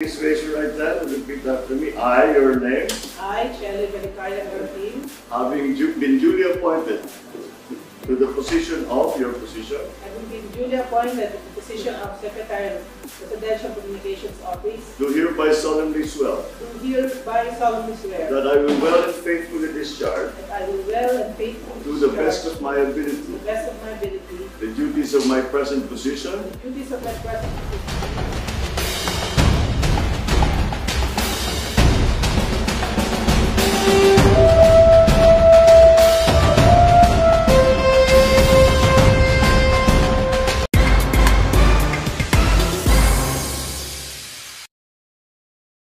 Please raise your right hand and repeat after me. I, your name, I, Cheloy Velicaria Martin, having ju been duly appointed to the position of your position, having been duly appointed to the position of Secretary of Presidential Communications Office, do hereby solemnly swear do hereby solemnly swear that I will well and faithfully discharge, that I will well and faithfully to the best of my ability, to the best of my ability the duties of my present position the duties of my present position.